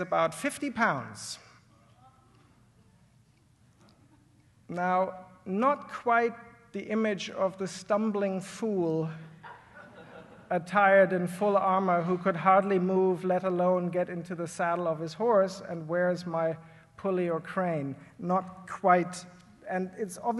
about 50 pounds. Now, not quite the image of the stumbling fool attired in full armor who could hardly move, let alone get into the saddle of his horse, and where's my pulley or crane? Not quite. And it's obvious.